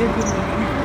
dia